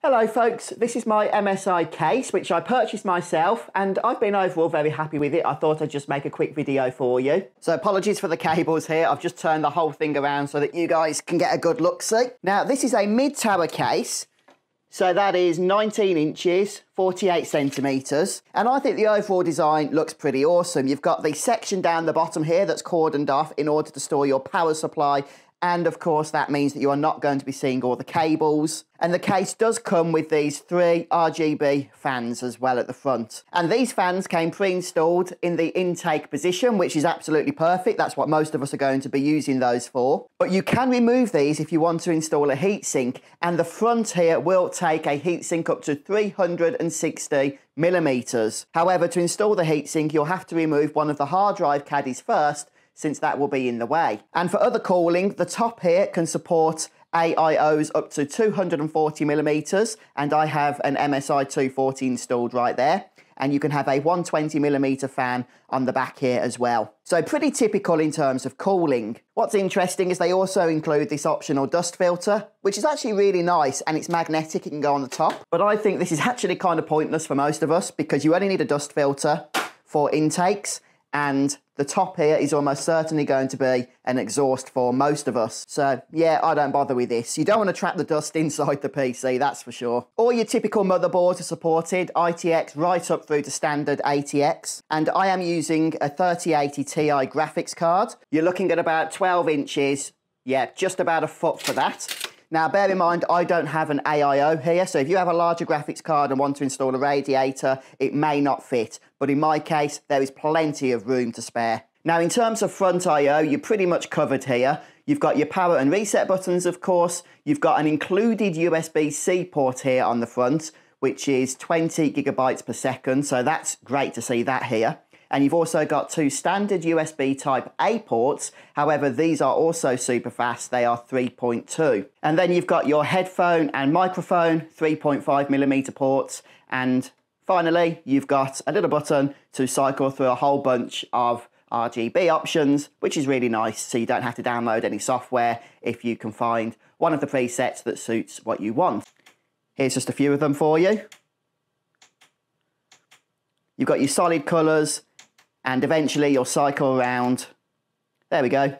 Hello folks, this is my MSI case which I purchased myself and I've been overall very happy with it. I thought I'd just make a quick video for you. So apologies for the cables here, I've just turned the whole thing around so that you guys can get a good look see. Now this is a mid-tower case, so that is 19 inches, 48 centimetres. And I think the overall design looks pretty awesome. You've got the section down the bottom here that's cordoned off in order to store your power supply and of course, that means that you are not going to be seeing all the cables. And the case does come with these three RGB fans as well at the front. And these fans came pre-installed in the intake position, which is absolutely perfect. That's what most of us are going to be using those for. But you can remove these if you want to install a heatsink. And the front here will take a heatsink up to 360 millimeters. However, to install the heatsink, you'll have to remove one of the hard drive caddies first since that will be in the way. And for other cooling, the top here can support AIOs up to 240 millimeters, and I have an MSI 240 installed right there. And you can have a 120 millimeter fan on the back here as well. So pretty typical in terms of cooling. What's interesting is they also include this optional dust filter, which is actually really nice and it's magnetic, it can go on the top. But I think this is actually kind of pointless for most of us because you only need a dust filter for intakes and the top here is almost certainly going to be an exhaust for most of us. So yeah, I don't bother with this. You don't want to trap the dust inside the PC, that's for sure. All your typical motherboards are supported, ITX right up through to standard ATX. And I am using a 3080 Ti graphics card. You're looking at about 12 inches, yeah, just about a foot for that. Now, bear in mind, I don't have an AIO here, so if you have a larger graphics card and want to install a radiator, it may not fit. But in my case, there is plenty of room to spare. Now, in terms of front I.O., you're pretty much covered here. You've got your power and reset buttons, of course. You've got an included USB-C port here on the front, which is 20 gigabytes per second, so that's great to see that here and you've also got two standard USB type A ports. However, these are also super fast. They are 3.2. And then you've got your headphone and microphone, 3.5 millimeter ports. And finally, you've got a little button to cycle through a whole bunch of RGB options, which is really nice. So you don't have to download any software if you can find one of the presets that suits what you want. Here's just a few of them for you. You've got your solid colours, and eventually you'll cycle around, there we go,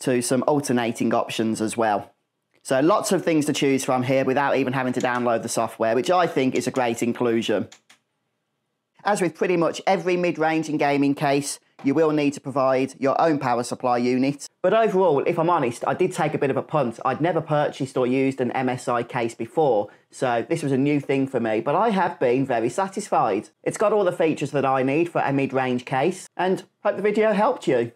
to some alternating options as well. So lots of things to choose from here without even having to download the software, which I think is a great inclusion. As with pretty much every mid-range and gaming case, you will need to provide your own power supply unit. But overall, if I'm honest, I did take a bit of a punt. I'd never purchased or used an MSI case before, so this was a new thing for me, but I have been very satisfied. It's got all the features that I need for a mid-range case, and hope the video helped you.